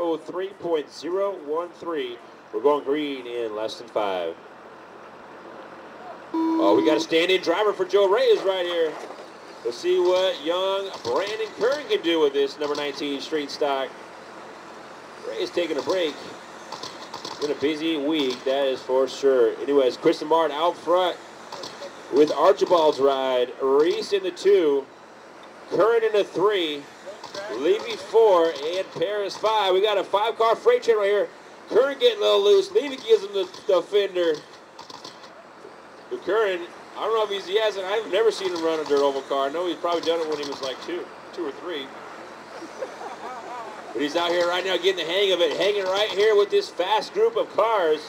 403.013. We're going green in less than five. Oh, we got a stand-in driver for Joe Reyes right here. Let's see what young Brandon Kern can do with this number 19 street stock. Reyes taking a break. Been a busy week, that is for sure. Anyways, Kristen Martin out front with Archibald's ride. Reese in the two. Curran in the three. Levy four and Paris five. We got a five-car freight train right here. Curran getting a little loose. Levy gives him the, the. But Curran, I don't know if he's, he hasn't, I've never seen him run a dirt oval car. I know he's probably done it when he was like two, two or three. But he's out here right now getting the hang of it, hanging right here with this fast group of cars.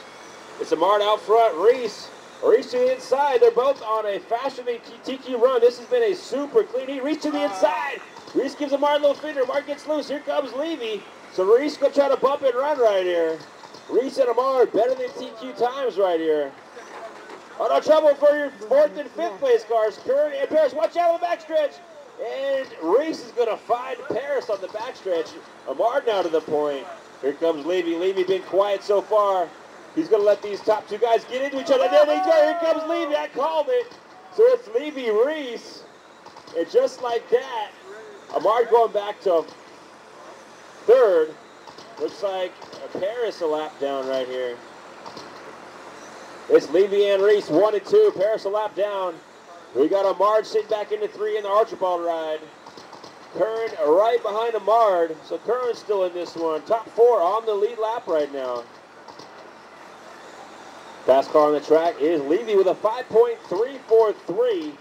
It's Amart out front, Reese. Reese to the inside. They're both on a fashion TQ run. This has been a super clean heat. Reese to the inside. Reese gives Amart a little fender. Mark gets loose. Here comes Levy. So Reese gonna try to bump and run right here. Reese and Amart better than TQ times right here. Oh, no trouble for your fourth and fifth place cars. Curran and Paris, watch out on the backstretch. And Reese is going to find Paris on the backstretch. Amard now to the point. Here comes Levy. Levy been quiet so far. He's going to let these top two guys get into each other. There they go. Here comes Levy. I called it. So it's Levy Reese. And just like that, Amard going back to third. Looks like Paris a lap down right here. It's Levy and Reese, one and two. Paris a lap down. We got Amard sitting back into three in the Archibald ride. Curran right behind Amard. So Curran's still in this one. Top four on the lead lap right now. Fast car on the track is Levy with a 5.343.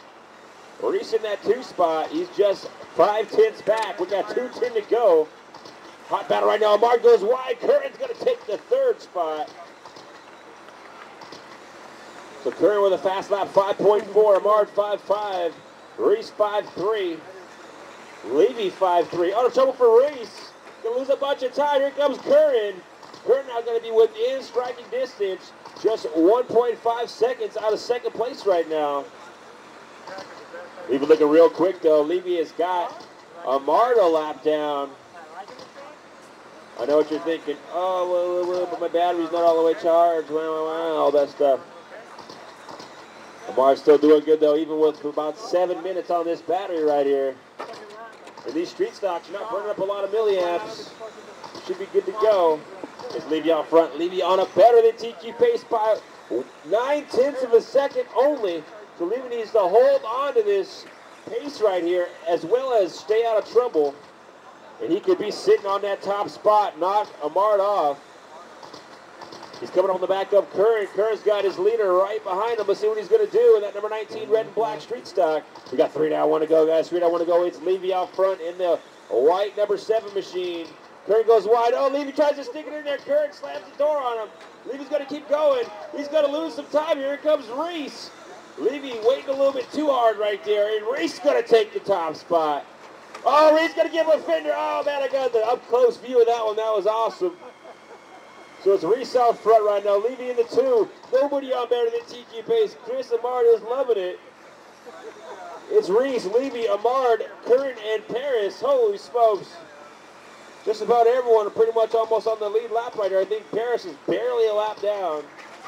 Reese in that two spot. He's just five tenths back. We got two ten to go. Hot battle right now. Amard goes wide. Curran's going to take the third spot. So Curran with a fast lap, 5.4, Amard 5.5, Reese 5.3, Levy 5.3. Out of trouble for Reese. Gonna lose a bunch of time. Here comes Curran. Curran now gonna be within striking distance. Just 1.5 seconds out of second place right now. Levy looking real quick though. Levy has got Amard a lap down. I know what you're thinking. Oh, well, well, but my battery's not all the way charged. All that stuff. Lamar's still doing good though, even with about seven minutes on this battery right here. And these street stocks are not burning up a lot of milliamps. Should be good to go. It's Levy out front. Levy on a better than TQ pace by nine tenths of a second only. So Levy needs to hold on to this pace right here as well as stay out of trouble. And he could be sitting on that top spot, knock Amart off. He's coming up on the back of Curran. Curran's got his leader right behind him. Let's see what he's going to do in that number 19 red and black street stock. We got three down, one to go, guys. Three down, one to go. It's Levy out front in the white number seven machine. Curran goes wide. Oh, Levy tries to stick it in there. Curran slams the door on him. Levy's going to keep going. He's going to lose some time. Here comes Reese. Levy waiting a little bit too hard right there. And Reese going to take the top spot. Oh, Reese going to give a fender. Oh, man, I got the up close view of that one. That was awesome. So it's Reese out front right now. Levy in the two. Nobody on better than TQ Pace. Chris Amard is loving it. It's Reese, Levy, Amard, Curran, and Paris. Holy smokes. Just about everyone are pretty much almost on the lead lap right here. I think Paris is barely a lap down.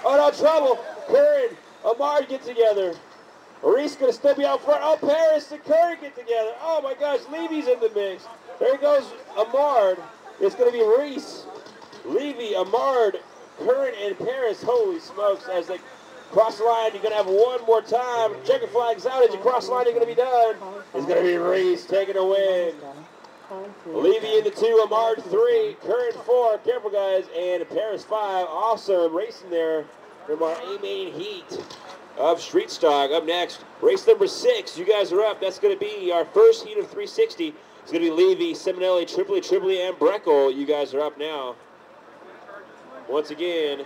Oh, no trouble. Curran, Amard get together. Reese going to still be out front. Oh, Paris and Curran get together. Oh, my gosh. Levy's in the mix. There he goes Amard. It's going to be Reese. Levy, Amard, Curran, and Paris. Holy smokes, as they cross the line, you're going to have one more time. Checker flags out as you cross the line, you're going to be done. It's going to be Reese taking a win. Levy in the two, Amard three, Curran four. Careful, guys. And Paris five. Awesome racing there from our A-main heat of Street Stock. Up next, race number six. You guys are up. That's going to be our first heat of 360. It's going to be Levy, Seminelli, Tripoli, Tripoli, and Breckel. You guys are up now. Once again,